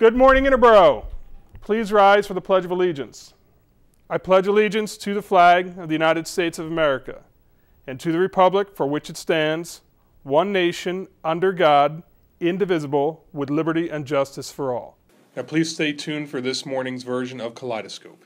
Good morning, Interboro. Please rise for the Pledge of Allegiance. I pledge allegiance to the flag of the United States of America and to the republic for which it stands, one nation, under God, indivisible, with liberty and justice for all. Now, please stay tuned for this morning's version of Kaleidoscope.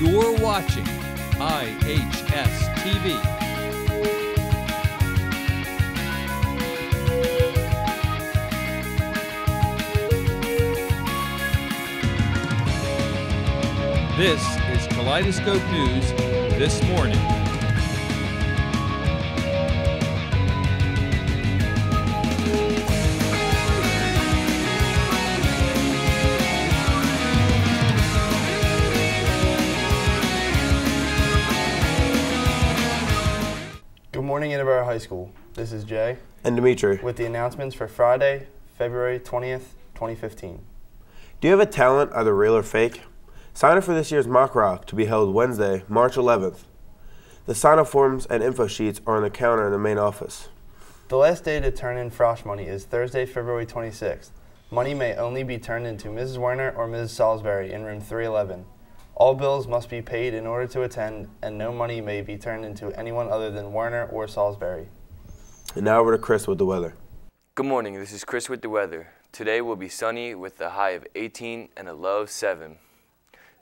You're watching IHS TV. This is Kaleidoscope News this morning. Morning, Interboro High School. This is Jay And Dimitri, with the announcements for Friday, February 20th, 2015. do you have a talent, either real or fake? Sign up for this year's Mock Rock to be held Wednesday, March 11th. The sign up forms and info sheets are on the counter in the main office. The last day to turn in frosh money is Thursday, February 26th. Money may only be turned into Mrs. Werner or Mrs. Salisbury in room 311. All bills must be paid in order to attend, and no money may be turned into anyone other than Werner or Salisbury. And now over to Chris with the weather. Good morning, this is Chris with the weather. Today will be sunny with a high of 18 and a low of 7.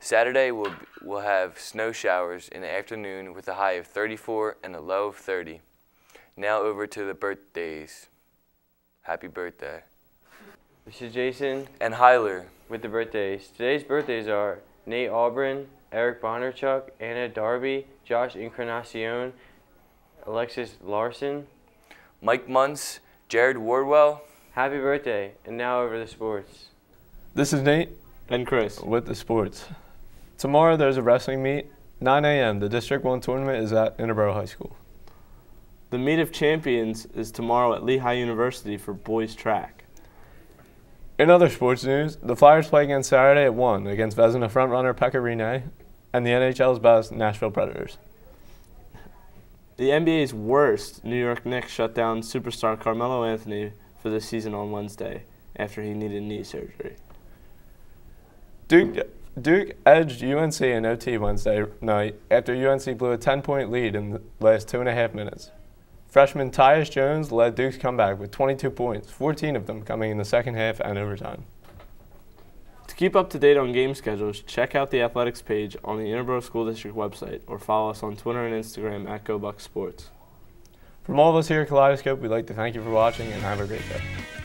Saturday will will have snow showers in the afternoon with a high of 34 and a low of 30. Now over to the birthdays. Happy birthday. This is Jason And Hyler. with the birthdays. Today's birthdays are Nate Auburn, Eric Bondarchuk, Anna Darby, Josh Incarnacion, Alexis Larson. Mike Munce, Jared Wardwell, Happy birthday! And now over to sports. This is Nate And Chris. with the sports. Tomorrow there's a wrestling meet, 9 a.m. The District 1 tournament is at Interboro High School. The Meet of Champions is tomorrow at Lehigh University for boys track. In other sports news, the Flyers play again Saturday at 1 against Vezina frontrunner Pekka Rinne and the NHL's best Nashville Predators. The NBA's worst New York Knicks shut down superstar Carmelo Anthony for the season on Wednesday after he needed knee surgery. Duke, Duke edged UNC in OT Wednesday night after UNC blew a 10 point lead in the last two and a half minutes. Freshman Tyus Jones led Duke's comeback with 22 points, 14 of them coming in the second half and overtime. To keep up to date on game schedules, check out the athletics page on the Interboro School District website or follow us on Twitter and Instagram at GoBuckSports. From all of us here at Kaleidoscope, we'd like to thank you for watching and have a great day.